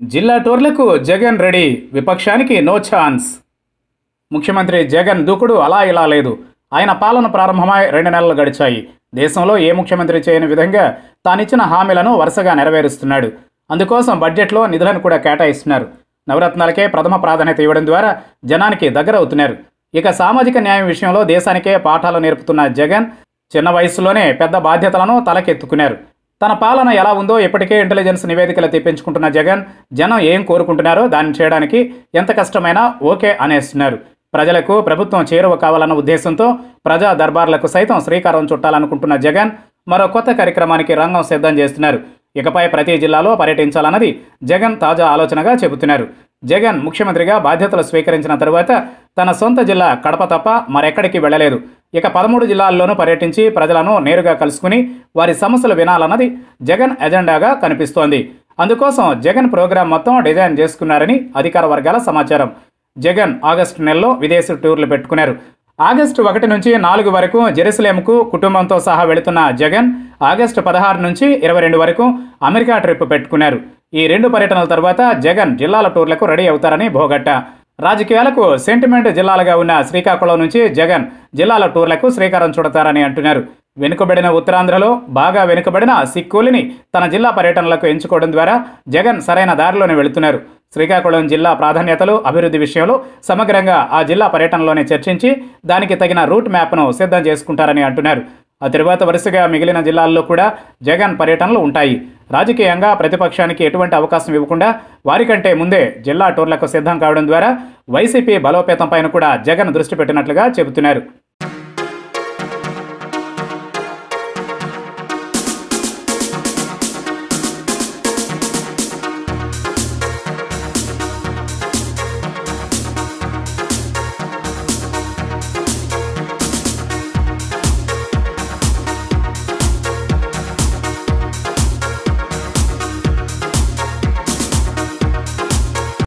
జిల్లా టూర్లకు జగన్ రెడీ. విపక్షానికి నో ఛాన్స్. ముఖ్యమంత్రి జగన్ దూకుడు అలా ఇలా లేదు. ఆయన పాలన ప్రారంభమై రెండు నెలలు గడిచాయి. దేశంలో ఏ ముఖ్యమంత్రి చేయని విధంగా తానిచ్చిన హామీలను వరుసగా నెరవేరుస్తున్నాడు. అందుకోసం బడ్జెట్లో నిధులను కూడా కేటాయిస్తున్నారు. నవరత్నాలకే ప్రథమ ప్రాధాన్యత ఇవ్వడం ద్వారా జనానికి దగ్గర అవుతున్నారు. ఇక సామాజిక న్యాయం విషయంలో దేశానికే పాఠాలు నేర్పుతున్న జగన్ చిన్న వయసులోనే పెద్ద బాధ్యతలను తలకెత్తుకున్నారు. తన పాలన ఎలా ఉందో ఇప్పటికే ఇంటెలిజెన్స్ నివేదికలు తెప్పించుకుంటున్న జగన్ జనం ఏం కోరుకుంటున్నారో దాన్ని చేయడానికి ఎంత కష్టమైనా ఓకే అనేస్తున్నారు. ప్రజలకు ప్రభుత్వం చేరువ కావాలన్న ఉద్దేశంతో ప్రజా దర్బార్లకు సైతం శ్రీకారం చుట్టాలనుకుంటున్న జగన్ మరో కొత్త కార్యక్రమానికి రంగం సిద్ధం చేస్తున్నారు. ఇకపై ప్రతి జిల్లాలో పర్యటించాలన్నది జగన్ తాజా ఆలోచనగా చెబుతున్నారు. జగన్ ముఖ్యమంత్రిగా బాధ్యతలు స్వీకరించిన తరువాత తన సొంత జిల్లా కడప తప్ప మరెక్కడికి వెళ్ళలేదు. ఇక పదమూడు జిల్లాల్లోనూ పర్యటించి ప్రజలను నేరుగా కలుసుకుని వారి సమస్యలు వినాలన్నది జగన్ ఎజెండాగా కనిపిస్తోంది. అందుకోసం జగన్ ప్రోగ్రాం మొత్తం డిజైన్ చేసుకున్నారని అధికార వర్గాల సమాచారం. జగన్ ఆగస్టు నెలలో విదేశీ టూర్లు పెట్టుకున్నారు. ఆగస్టు ఒకటి నుంచి నాలుగు వరకు జెరూసలేంకు కుటుంబంతో సహా వెళుతున్న జగన్ ఆగస్టు పదహారు నుంచి ఇరవై రెండు వరకు అమెరికా ట్రిప్ పెట్టుకున్నారు. ఈ రెండు పర్యటనల తర్వాత జగన్ జిల్లాల టూర్లకు రెడీ అవుతారని భోగట్ట రాజకీయాలకు సెంటిమెంట్ జిల్లాలుగా ఉన్న శ్రీకాకుళం నుంచి జగన్ జిల్లాల టూర్లకు శ్రీకారం చుడతారని అంటున్నారు. వెనుకబడిన ఉత్తరాంధ్రలో బాగా వెనుకబడిన సిక్కులిని తన జిల్లా పర్యటనలకు ఎంచుకోవడం ద్వారా జగన్ సరైన దారిలోనే వెళుతున్నారు. శ్రీకాకుళం జిల్లా ప్రాధాన్యతలు అభివృద్ధి విషయంలో సమగ్రంగా ఆ జిల్లా పర్యటనలోనే చర్చించి దానికి తగిన రూట్ మ్యాప్ను సిద్ధం చేసుకుంటారని అంటున్నారు. ఆ తరువాత వరుసగా మిగిలిన జిల్లాల్లో కూడా జగన్ పర్యటనలు ఉంటాయి. రాజకీయంగా ప్రతిపక్షానికి ఎటువంటి అవకాశం ఇవ్వకుండా వారికంటే ముందే జిల్లా టూర్లకు సిద్ధం కావడం ద్వారా వైసీపీ బలోపేతం పైన కూడా జగన్ దృష్టి పెట్టినట్లుగా చెబుతున్నారు.